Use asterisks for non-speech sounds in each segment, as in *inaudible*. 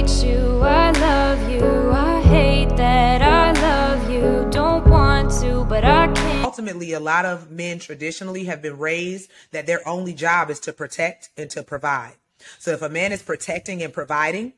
hate you, I love you. I hate that I love you. Don't want to, but I can't. Ultimately, a lot of men traditionally have been raised that their only job is to protect and to provide. So if a man is protecting and providing,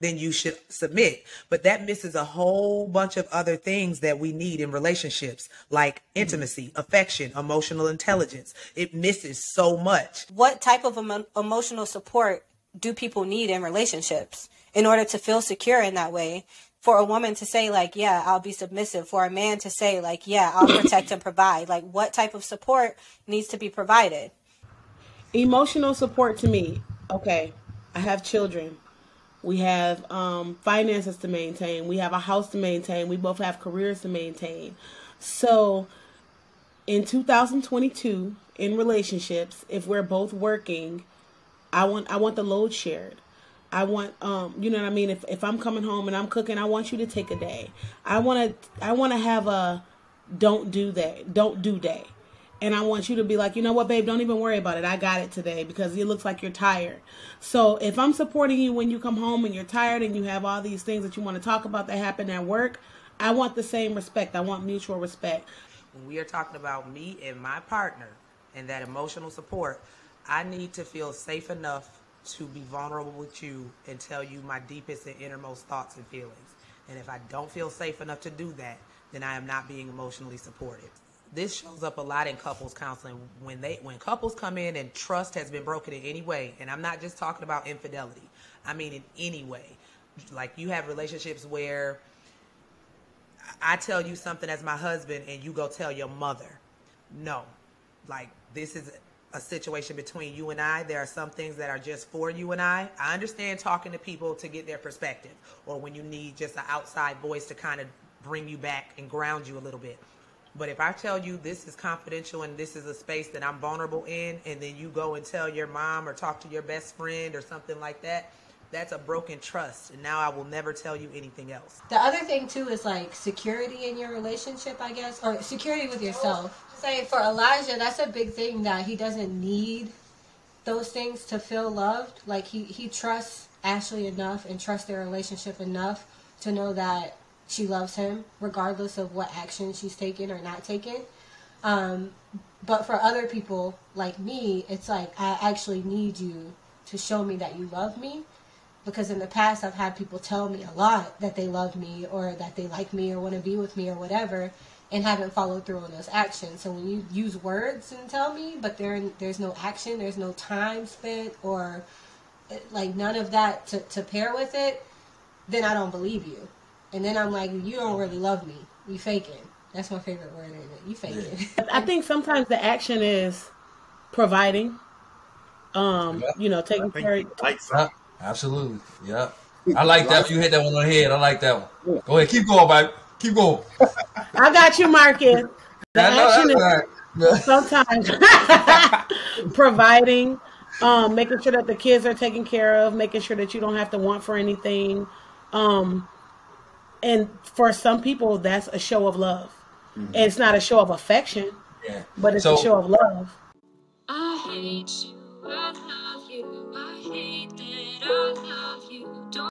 then you should submit. But that misses a whole bunch of other things that we need in relationships, like intimacy, affection, emotional intelligence. It misses so much. What type of emo- emotional support do people need in relationships in order to feel secure in that way? For a woman to say, like, yeah, I'll be submissive. For a man to say, like, yeah, I'll *coughs* protect and provide. Like, what type of support needs to be provided? Emotional support to me. Okay, I have children. We have um, finances to maintain. We have a house to maintain. We both have careers to maintain. So, in 2022, in relationships, if we're both working, I want I want the load shared. I want um you know what I mean if if I'm coming home and I'm cooking I want you to take a day. I want to I want to have a don't do that. Don't do day. And I want you to be like, "You know what, babe, don't even worry about it. I got it today because it looks like you're tired." So, if I'm supporting you when you come home and you're tired and you have all these things that you want to talk about that happen at work, I want the same respect. I want mutual respect. When we are talking about me and my partner and that emotional support, I need to feel safe enough to be vulnerable with you and tell you my deepest and innermost thoughts and feelings. And if I don't feel safe enough to do that, then I am not being emotionally supported. This shows up a lot in couples counseling when they when couples come in and trust has been broken in any way, and I'm not just talking about infidelity. I mean in any way. Like you have relationships where I tell you something as my husband and you go tell your mother. No. Like this is a situation between you and I. There are some things that are just for you and I. I understand talking to people to get their perspective or when you need just an outside voice to kind of bring you back and ground you a little bit. But if I tell you this is confidential and this is a space that I'm vulnerable in, and then you go and tell your mom or talk to your best friend or something like that, that's a broken trust. And now I will never tell you anything else. The other thing too is like security in your relationship, I guess, or security with yourself. Say for Elijah, that's a big thing that he doesn't need those things to feel loved. Like he he trusts Ashley enough and trusts their relationship enough to know that she loves him regardless of what action she's taken or not taken. Um, but for other people like me, it's like I actually need you to show me that you love me because in the past I've had people tell me a lot that they love me or that they like me or want to be with me or whatever and haven't followed through on those actions. So when you use words and tell me but there there's no action, there's no time spent or like none of that to, to pair with it, then I don't believe you. And then I'm like, you don't really love me. You faking. That's my favorite word. Isn't it? You faking. I think sometimes the action is providing. Um, you know, taking care. Of, Absolutely. Yeah. I like that. You hit that one on the head. I like that one. Go ahead. Keep going, baby. Keep going. I got you, Marcus. *laughs* The action is right. sometimes *laughs* providing, um, making sure that the kids are taken care of, making sure that you don't have to want for anything. Um, and for some people, that's a show of love. Mm-hmm. And it's not a show of affection, yeah. but it's so, a show of love you. I hate that I love you. Don't